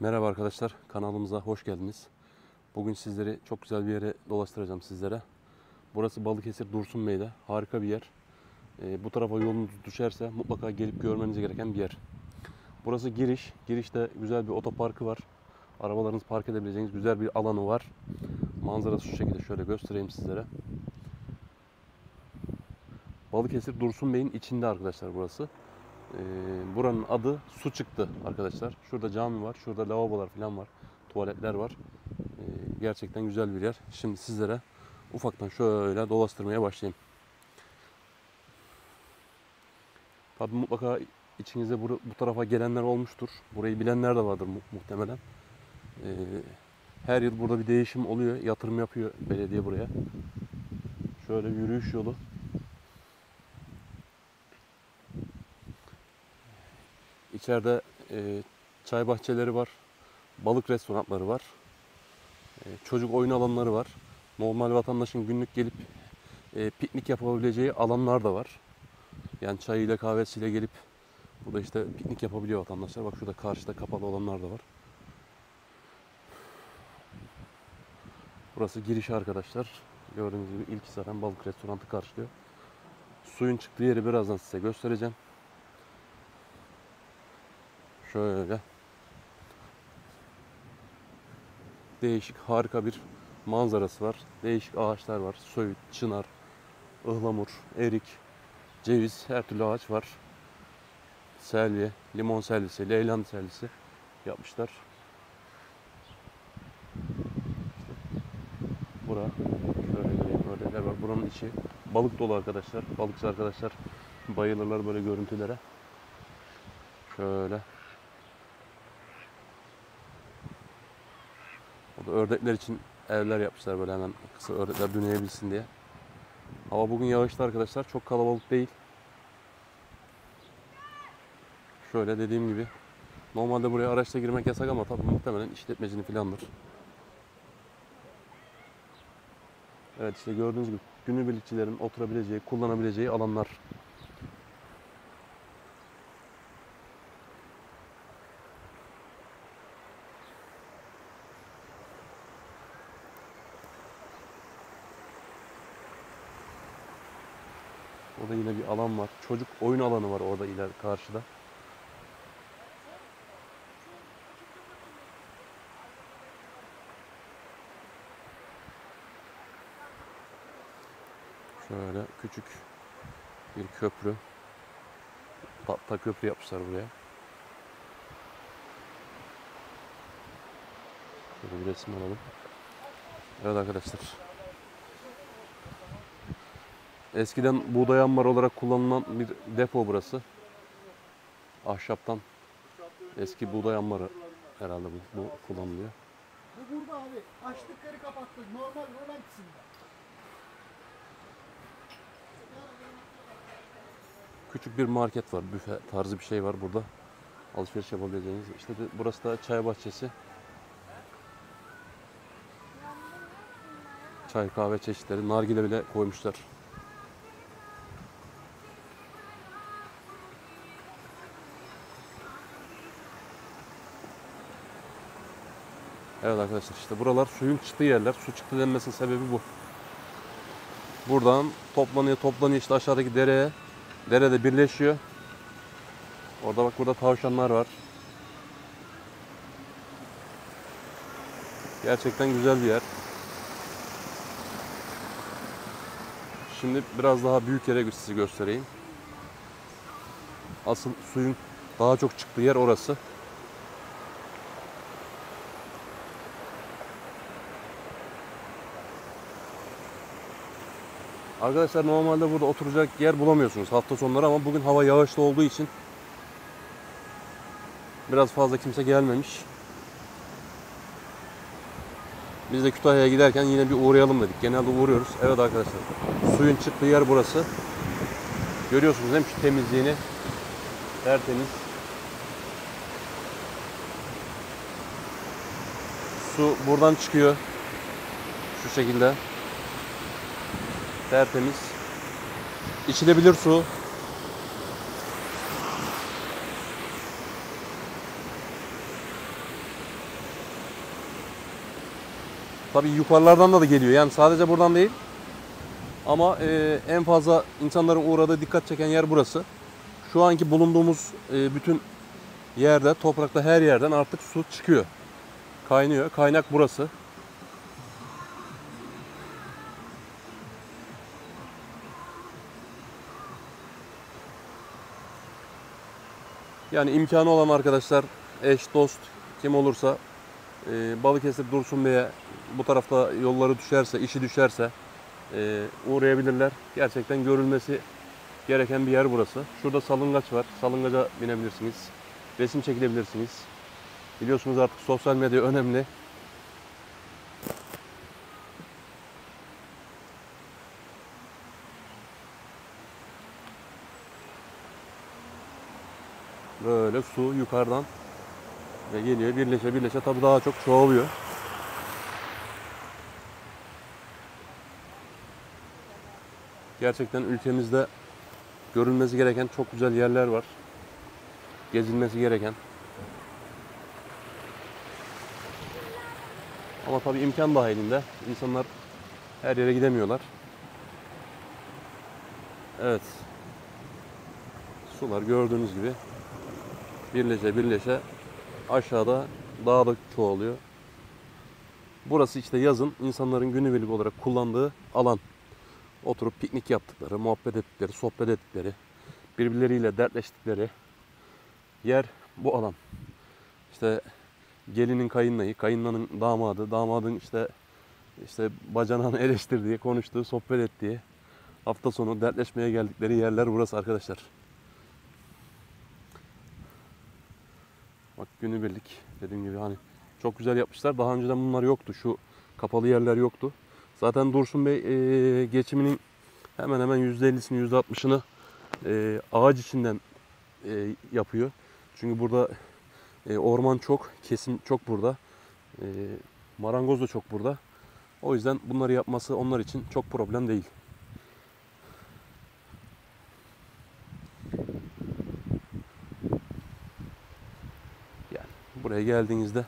Merhaba arkadaşlar, kanalımıza hoş geldiniz. Bugün sizleri çok güzel bir yere dolaştıracağım sizlere. Burası Balıkesir Dursunbey'de. Harika bir yer. Ee, bu tarafa yolunuz düşerse mutlaka gelip görmeniz gereken bir yer. Burası giriş. Girişte güzel bir otoparkı var. Arabalarınızı park edebileceğiniz güzel bir alanı var. Manzarası şu şekilde şöyle göstereyim sizlere. Balıkesir Dursunbey'in içinde arkadaşlar burası. Ee, buranın adı Su Çıktı arkadaşlar. Şurada cami var, şurada lavabolar falan var, tuvaletler var. Ee, gerçekten güzel bir yer. Şimdi sizlere ufaktan şöyle dolaştırmaya başlayayım. Tabi mutlaka içinizde bu, bu tarafa gelenler olmuştur. Burayı bilenler de vardır mu- muhtemelen. Ee, her yıl burada bir değişim oluyor. Yatırım yapıyor belediye buraya. Şöyle yürüyüş yolu. İçeride e, çay bahçeleri var. Balık restoranları var. E, çocuk oyun alanları var. Normal vatandaşın günlük gelip e, piknik yapabileceği alanlar da var. Yani çayıyla kahvesiyle gelip burada işte piknik yapabiliyor vatandaşlar. Bak şurada karşıda kapalı olanlar da var. Burası giriş arkadaşlar. Gördüğünüz gibi ilk zaten balık restoranı karşılıyor. Suyun çıktığı yeri birazdan size göstereceğim. Şöyle. Değişik harika bir manzarası var. Değişik ağaçlar var. Söğüt, çınar, ıhlamur, erik, ceviz, her türlü ağaç var. Selvi, limon selvisi, leylan selvisi yapmışlar. Bura şöyle göreyim, örnekler var. Buranın içi balık dolu arkadaşlar. Balıkçı arkadaşlar bayılırlar böyle görüntülere. Şöyle. Ördekler için evler yapmışlar böyle hemen kısa ördekler döneyebilsin diye. Hava bugün yağışlı arkadaşlar. Çok kalabalık değil. Şöyle dediğim gibi. Normalde buraya araçla girmek yasak ama tabii muhtemelen işletmecinin filandır. Evet işte gördüğünüz gibi günübirlikçilerin oturabileceği, kullanabileceği alanlar. Orada yine bir alan var. Çocuk oyun alanı var orada iler karşıda. Şöyle küçük bir köprü. Tahta köprü yapmışlar buraya. Şöyle bir resim alalım. Evet arkadaşlar. Eskiden buğday ambarı olarak kullanılan bir depo burası. Ahşaptan eski buğday ambarı herhalde bu, bu kullanılıyor. Bu burada abi. Açlıkları kapattık. Normal rolantisinde. Küçük bir market var, büfe tarzı bir şey var burada. Alışveriş yapabileceğiniz. İşte de, burası da çay bahçesi. Çay kahve çeşitleri, nargile bile koymuşlar. Evet arkadaşlar işte buralar suyun çıktığı yerler. Su çıktı denmesinin sebebi bu. Buradan toplanıyor toplanıyor işte aşağıdaki dereye. Derede birleşiyor. Orada bak burada tavşanlar var. Gerçekten güzel bir yer. Şimdi biraz daha büyük yere sizi göstereyim. Asıl suyun daha çok çıktığı yer orası. Arkadaşlar normalde burada oturacak yer bulamıyorsunuz hafta sonları ama bugün hava yağışlı olduğu için biraz fazla kimse gelmemiş. Biz de Kütahya'ya giderken yine bir uğrayalım dedik. Genelde uğruyoruz. Evet arkadaşlar. Suyun çıktığı yer burası. Görüyorsunuz mi şu temizliğini? Tertemiz. Su buradan çıkıyor. Şu şekilde. Tertemiz. İçilebilir su. Tabii yukarılardan da, geliyor. Yani sadece buradan değil. Ama e, en fazla insanların uğradığı dikkat çeken yer burası. Şu anki bulunduğumuz e, bütün yerde, toprakta her yerden artık su çıkıyor. Kaynıyor. Kaynak burası. Yani imkanı olan arkadaşlar, eş, dost kim olursa e, Balıkesir Dursun Bey'e bu tarafta yolları düşerse, işi düşerse e, uğrayabilirler. Gerçekten görülmesi gereken bir yer burası. Şurada salıngaç var. Salıngaca binebilirsiniz. Resim çekilebilirsiniz. Biliyorsunuz artık sosyal medya önemli. Böyle su yukarıdan ve geliyor birleşe birleşe tabii daha çok çoğalıyor. Gerçekten ülkemizde görülmesi gereken çok güzel yerler var. Gezilmesi gereken. Ama tabii imkan dahilinde insanlar her yere gidemiyorlar. Evet. Sular gördüğünüz gibi birleşe birleşe aşağıda daha da çoğalıyor. Burası işte yazın insanların günübirlik olarak kullandığı alan. Oturup piknik yaptıkları, muhabbet ettikleri, sohbet ettikleri, birbirleriyle dertleştikleri yer bu alan. İşte gelinin kayınlayı, kayınlanın damadı, damadın işte işte bacanağını eleştirdiği, konuştuğu, sohbet ettiği, hafta sonu dertleşmeye geldikleri yerler burası arkadaşlar. Bak günübirlik dediğim gibi hani çok güzel yapmışlar. Daha önceden bunlar yoktu. Şu kapalı yerler yoktu. Zaten Dursun Bey e, geçiminin hemen hemen %50'sini %60'ını e, ağaç içinden e, yapıyor. Çünkü burada e, orman çok, kesim çok burada. E, marangoz da çok burada. O yüzden bunları yapması onlar için çok problem değil. Yani buraya geldiğinizde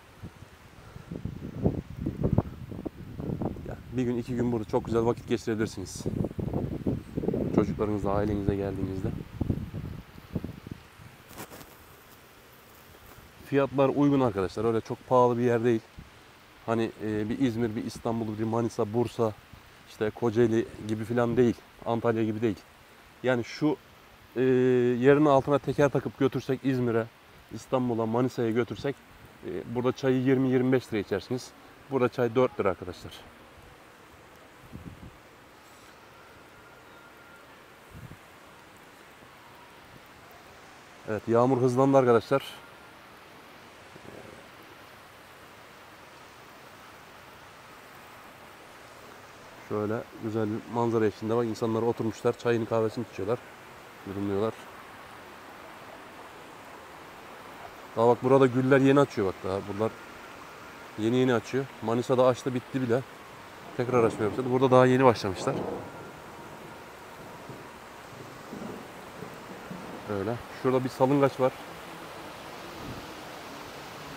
bir gün iki gün burada çok güzel vakit geçirebilirsiniz. Çocuklarınızla, ailenize geldiğinizde. Fiyatlar uygun arkadaşlar. Öyle çok pahalı bir yer değil. Hani e, bir İzmir, bir İstanbul, bir Manisa, Bursa, işte Kocaeli gibi falan değil. Antalya gibi değil. Yani şu e, yerin altına teker takıp götürsek İzmir'e, İstanbul'a, Manisa'ya götürsek burada çayı 20-25 lira içersiniz. Burada çay 4 lira arkadaşlar. Evet yağmur hızlandı arkadaşlar. Şöyle güzel bir manzara eşliğinde bak insanlar oturmuşlar çayını kahvesini içiyorlar. Yudumluyorlar. Daha bak burada güller yeni açıyor bak daha bunlar yeni yeni açıyor. Manisa'da açtı bitti bile. Tekrar açmaya başladı. Burada daha yeni başlamışlar. Şöyle. Şurada bir salıngaç var.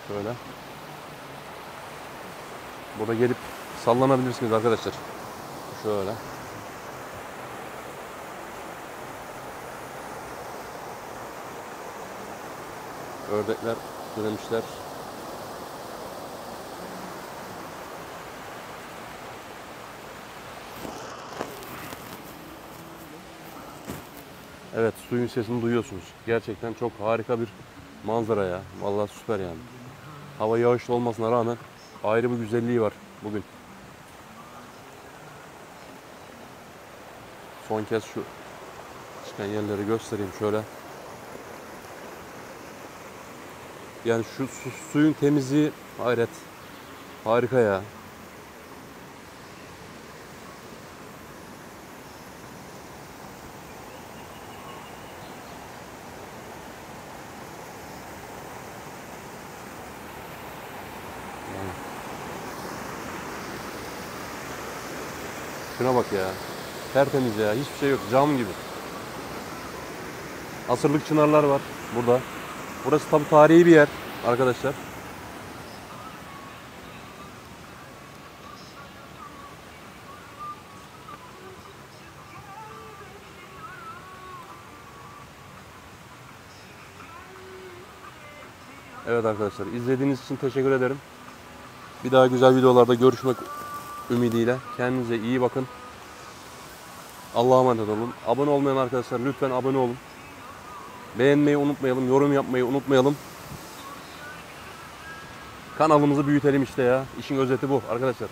Şöyle. Burada gelip sallanabilirsiniz arkadaşlar. Şöyle. Ördekler türemişler. Evet suyun sesini duyuyorsunuz. Gerçekten çok harika bir manzara ya. Vallahi süper yani. Hava yağışlı olmasına rağmen ayrı bir güzelliği var bugün. Son kez şu çıkan yerleri göstereyim şöyle. Yani şu su, suyun temizliği hayret. Harika ya. Şuna bak ya. Tertemiz ya. Hiçbir şey yok. Cam gibi. Asırlık çınarlar var burada. Burası tam tarihi bir yer arkadaşlar. Evet arkadaşlar izlediğiniz için teşekkür ederim. Bir daha güzel videolarda görüşmek ümidiyle. Kendinize iyi bakın. Allah'a emanet olun. Abone olmayan arkadaşlar lütfen abone olun. Beğenmeyi unutmayalım, yorum yapmayı unutmayalım. Kanalımızı büyütelim işte ya. İşin özeti bu arkadaşlar.